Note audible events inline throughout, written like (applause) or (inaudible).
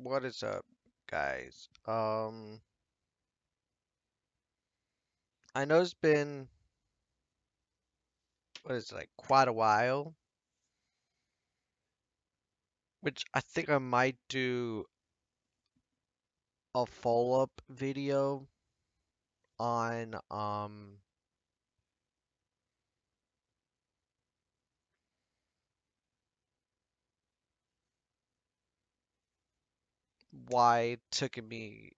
What is up, guys? Um, I know it's been, what is it, like quite a while, which I think I might do a follow-up video on, um, why took me,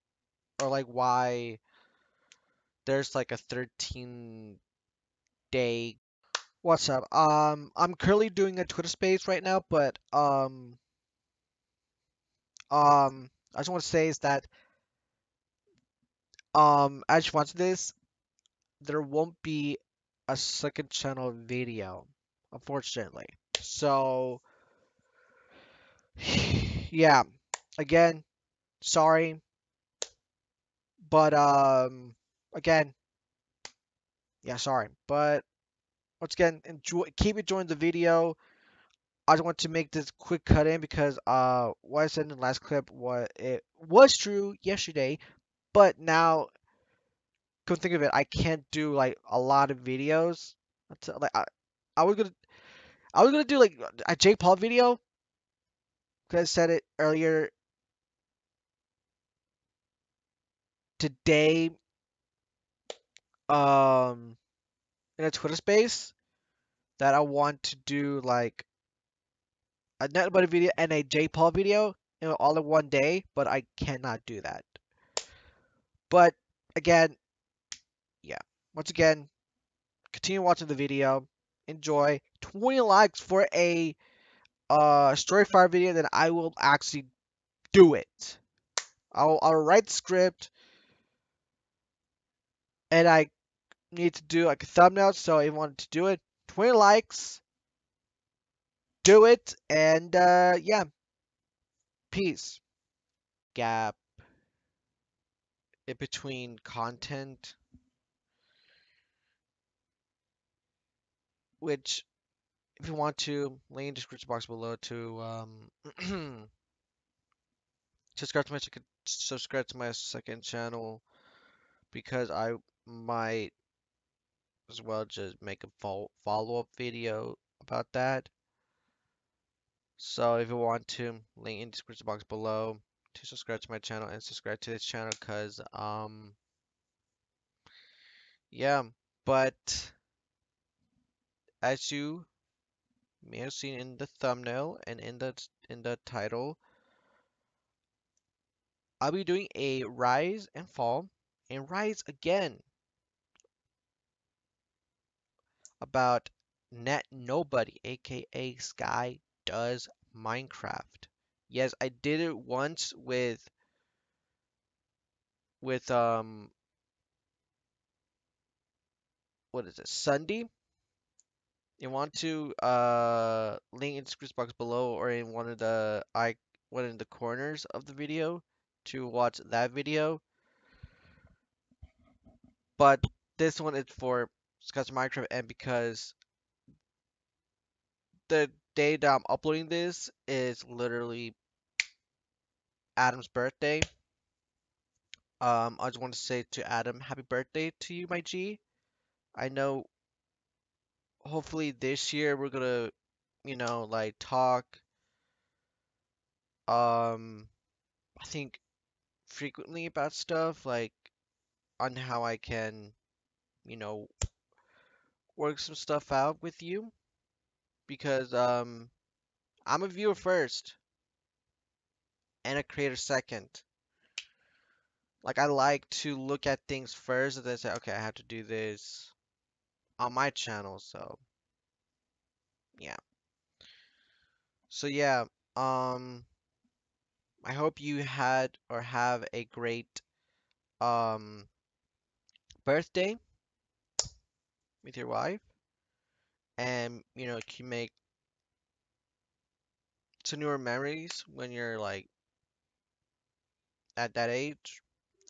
or like why there's like a 13 day. What's up? Um, I'm currently doing a Twitter space right now, but, um, um, I just want to say is that, um, as you watch this, there won't be a second channel video, unfortunately. So, (sighs) yeah, again, sorry, but um, again, yeah, sorry, but once again, enjoy, keep enjoying the video. I just want to make this quick cut in because uh, what I said in the last clip was it was true yesterday, but now, come think of it, I can't do like a lot of videos. Until, like I, I was gonna, I was gonna do like a Jake Paul video. Cause I said it earlier today. Um, in a Twitter space that I want to do like a Netbuddy video and a J Paul video you know, all in one day, but I cannot do that. But again, yeah. Once again, continue watching the video. Enjoy. 20 likes for a uh Storyfire video, then I will actually do it. I'll I'll write script and I need to do like a thumbnail, so I wanted to do it. 20 likes. Do it and uh yeah. Peace. Gap in between content which if you want to link in the description box below to um (clears throat) subscribe to my subscribe to my second channel because I might as well just make a follow follow-up video about that. So if you want to, link in the description box below to subscribe to my channel and subscribe to this channel because um yeah, but as you may have seen in the thumbnail and in the in the title, I'll be doing a rise and fall and rise again about Net Nobody, aka Sky Does Minecraft. Yes, I did it once with with um what is it, SSUNDEE? You want to uh link in the description box below or in one of the I one in the corners of the video to watch that video. But this one is for Sky Does Minecraft and because the day that I'm uploading this is literally Adam's birthday. Um, I just want to say to Adam, happy birthday to you, my G. I know hopefully this year we're gonna, you know, like talk. Um, I think frequently about stuff like on how I can, you know, work some stuff out with you because um I'm a viewer first and a creator second. Like I like to look at things first and then say, okay, I have to do this on my channel, so yeah. So yeah, um I hope you had or have a great um birthday with your wife and you know can make some newer memories when you're like at that age.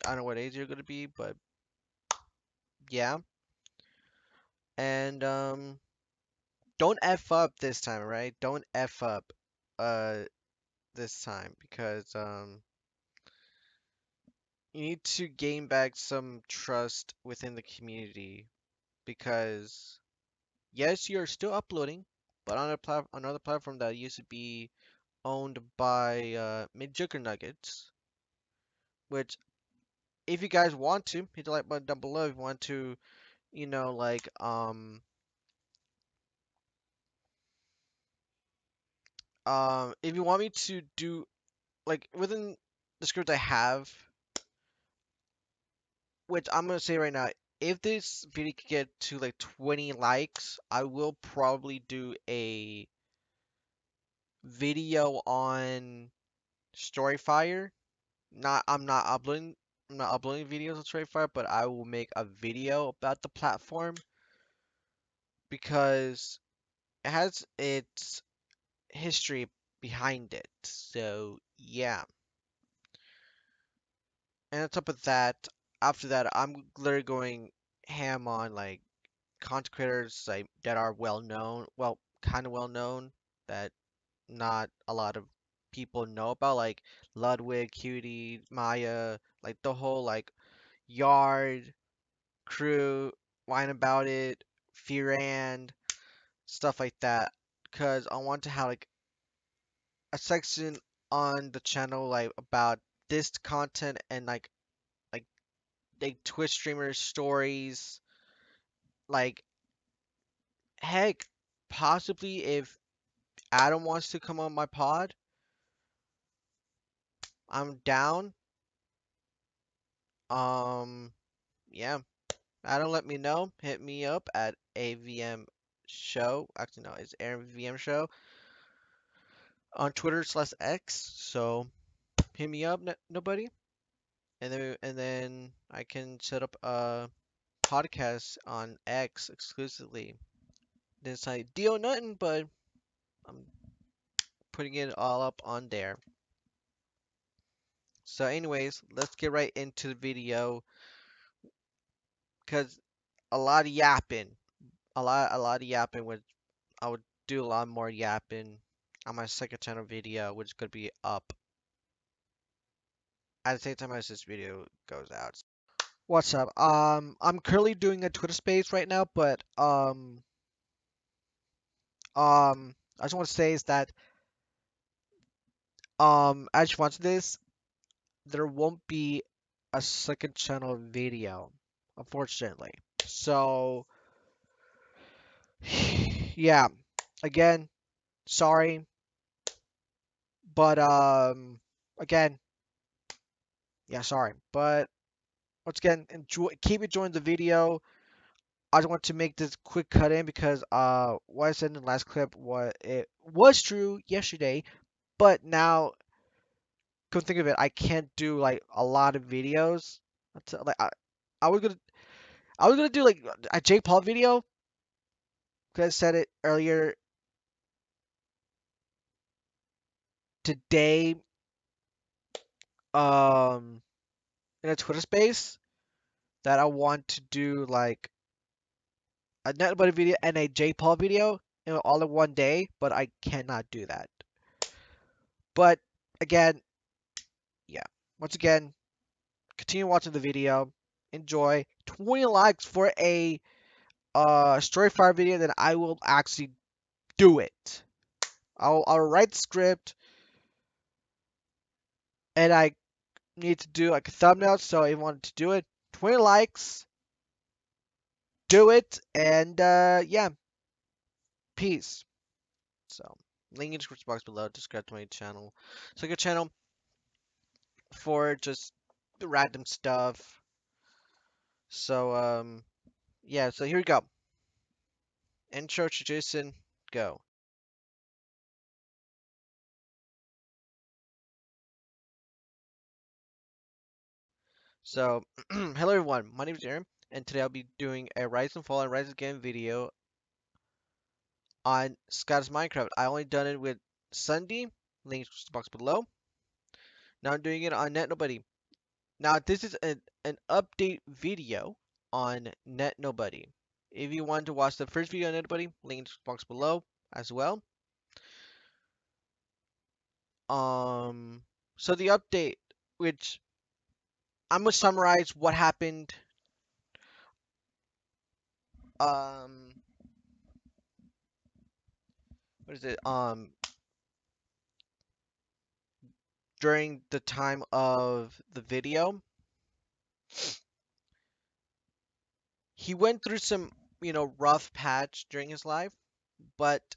I don't know what age you're gonna be, but yeah. And um don't F up this time, right? Don't F up. Uh this time because um you need to gain back some trust within the community because yes, you're still uploading, but on a plat another platform that used to be owned by uh, McJuggerNuggets, which if you guys want to, hit the like button down below if you want to, you know, like um um if you want me to do like within the script I have, which I'm gonna say right now, if this video could get to like 20 likes, I will probably do a video on Storyfire. Not I'm not uploading I'm not uploading videos on Storyfire, but I will make a video about the platform because it has its history behind it. So yeah. And on top of that, after that, I'm literally going ham on like content creators like that are well known, well, kind of well known that not a lot of people know about, like Ludwig, Cutie, Maya, like the whole like yard crew, whine about it, Fearand, stuff like that. Cause I want to have like a section on the channel like about this content and like like Twitch streamers stories. Like heck possibly if Adam wants to come on my pod I'm down. Um yeah. Adam let me know. Hit me up at AVM show. Actually no it's Aaron VM show on Twitter slash X. So hit me up nobody and then and then I can set up a podcast on X exclusively. It's This ideal nothing, but I'm putting it all up on there. So anyways, let's get right into the video because a lot of yapping, a lot a lot of yapping would I would do a lot more yapping on my second channel video, which could be up at the same time as this video goes out. What's up? Um, I'm currently doing a Twitter space right now, but um, um, I just want to say is that um, as you watch this, there won't be a second channel video, unfortunately. So, (sighs) yeah, again, sorry, but um, again, yeah, sorry, but once again, enjoy, keep enjoying the video. I just want to make this quick cut in because uh, what I said in the last clip was it was true yesterday, but now, come think of it, I can't do like a lot of videos. Until, like I, I was gonna, I was gonna do like a Jake Paul video. Cause I said it earlier today. Um, in a Twitter space that I want to do like a Netbuddy video and a J Paul video you know, all in one day, but I cannot do that. But again, yeah. Once again, continue watching the video. Enjoy. 20 likes for a uh, Storyfire video, then I will actually do it. I'll, I'll write the script and I need to do like a thumbnail, so I wanted to do it. 20 likes. Do it, and uh, yeah. Peace. So, link in the description box below subscribe to my channel. So, good channel for just random stuff. So, um, yeah, so here we go. Intro to Jason, go. So, (clears throat) hello everyone, my name is Aaron, and today I'll be doing a Rise and Fall and Rise Again video on Sky Does Minecraft. I only done it with SSUNDEE, link in the box below. Now I'm doing it on Net Nobody. Now this is an, an update video on Net Nobody. If you want to watch the first video on Net Nobody, link in the box below as well. Um, so the update, which I'm gonna summarize what happened. Um, what is it? Um, during the time of the video, he went through some, you know, rough patch during his life, but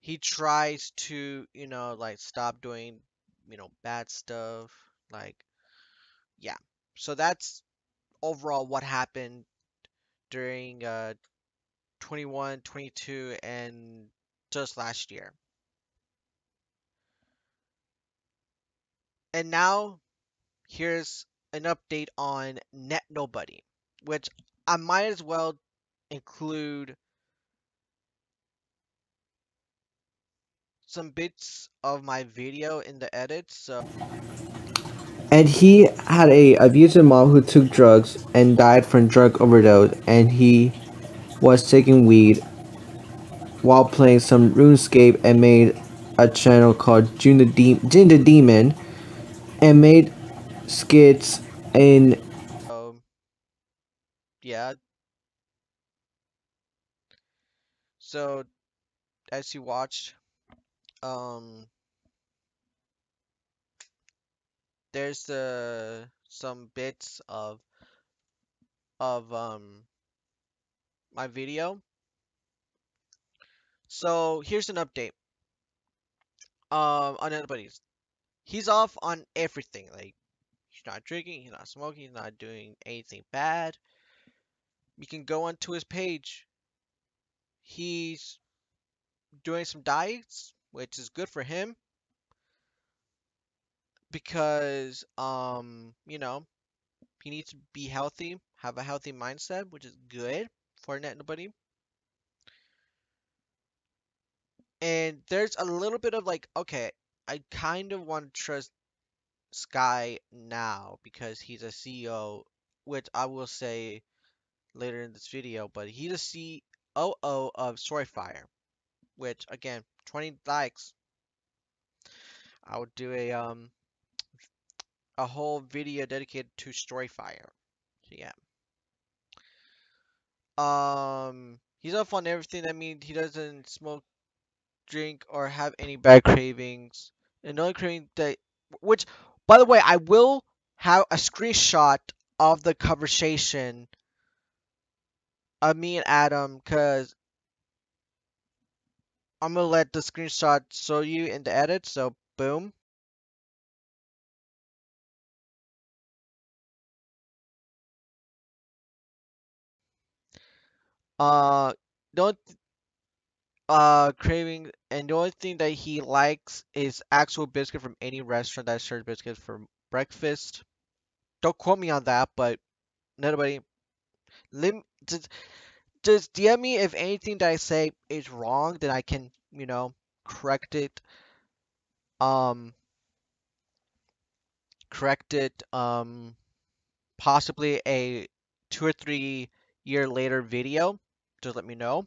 he tries to, you know, like stop doing, you know, bad stuff. Like, yeah. So that's overall what happened during uh 21, 22, and just last year. And now here's an update on Net Nobody, which I might as well include some bits of my video in the edits. So And he had a abusive mom who took drugs and died from drug overdose and he was taking weed while playing some RuneScape and made a channel called June the, De- Jin the Demon and made skits in um, yeah. So as you watched, um, there's uh, some bits of of um my video. So here's an update. Um, on anybody's, he's off on everything. Like he's not drinking, he's not smoking, he's not doing anything bad. You can go onto his page. He's doing some diets, which is good for him because um, you know, he needs to be healthy, have a healthy mindset, which is good for net nobody. And there's a little bit of like, okay, I kind of want to trust Sky now because he's a CEO, which I will say later in this video, but he's a COO of Storyfire, which again, 20 likes. I would do a um a whole video dedicated to Storyfire. So yeah. Um he's off on everything. That means he doesn't smoke, drink, or have any bad cravings. And the only craving that which by the way, I will have a screenshot of the conversation of me and Adam because I'm gonna let the screenshot show you in the edit. So boom. Uh, don't uh craving and the only thing that he likes is actual biscuit from any restaurant that serves biscuits for breakfast. Don't quote me on that, but nobody lim just just DM me if anything that I say is wrong, then I can, you know, correct it. Um correct it um possibly a two or three year later video. Just let me know.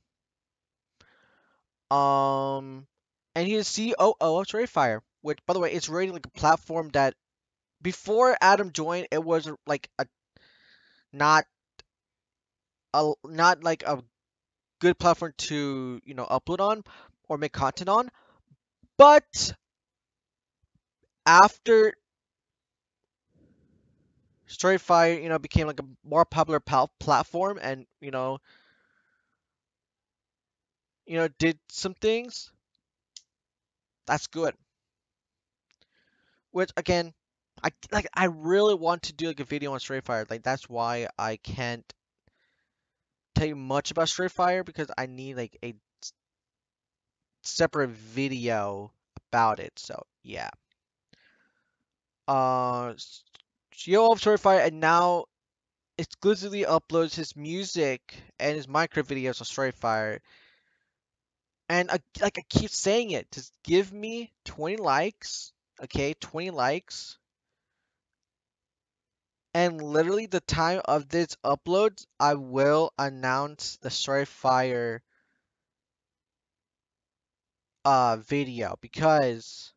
Um, and he's COO of Storyfire, which, by the way, it's really like a platform that before Adam joined, it was like a not a not like a good platform to you know upload on or make content on, but after Storyfire, you know, became like a more popular pal- platform, and you know, you know, did some things. That's good. Which again, I like. I really want to do like a video on Storyfire. Like that's why I can't tell you much about Storyfire because I need like a separate video about it. So yeah. Uh, CEO of Fire, and now exclusively uploads his music and his micro videos on Storyfire and I, like I keep saying it, just give me 20 likes, okay, 20 likes. And literally the time of this upload, I will announce the Storyfire uh, video because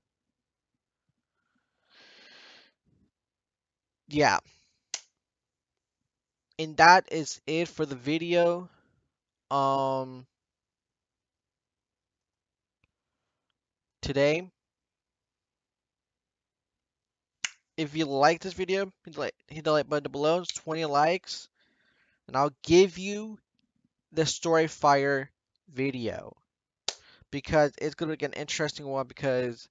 yeah. And that is it for the video. Um today. If you like this video, hit the like, hit the like button below. It's 20 likes. And I'll give you the Storyfire video. Because it's going to be an interesting one because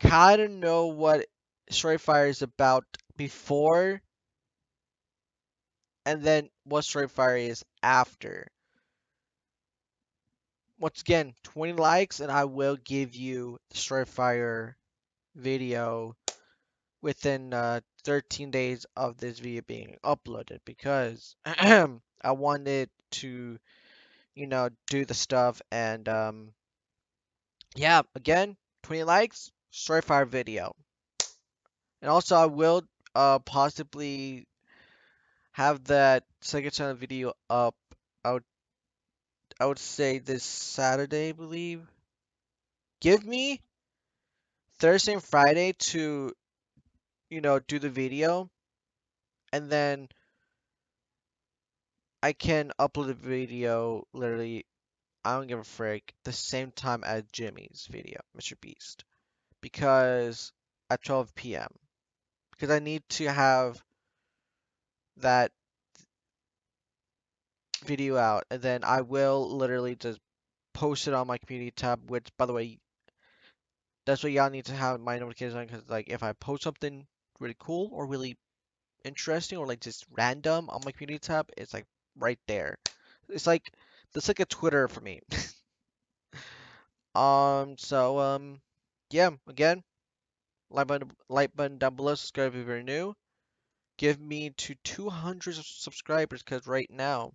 kind of know what Storyfire is about before and then what Storyfire is after. Once again, 20 likes and I will give you the Storyfire video within uh, 13 days of this video being uploaded because (clears throat) I wanted to, you know, do the stuff and um, yeah, again, 20 likes, Storyfire video. And also I will uh, possibly have that second channel video up I would say this Saturday, I believe. Give me Thursday and Friday to you know, do the video, and then I can upload the video literally, I don't give a frick, the same time as Jimmy's video, Mr. Beast, because at 12 p.m. Because I need to have that video out, and then I will literally just post it on my community tab, which, by the way, that's what y'all need to have my notifications on, because, like, if I post something really cool or really interesting or like just random on my community tab, it's like right there. It's like it's like a Twitter for me. (laughs) um. So um. Yeah. Again, like button, like button down below. Subscribe if you're new. Give me to 200 subscribers because right now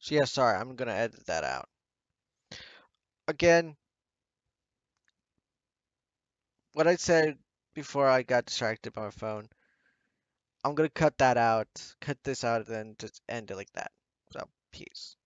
So yeah, sorry, I'm gonna edit that out. Again, what I said before I got distracted by my phone, I'm gonna cut that out, cut this out, and then just end it like that. So, peace.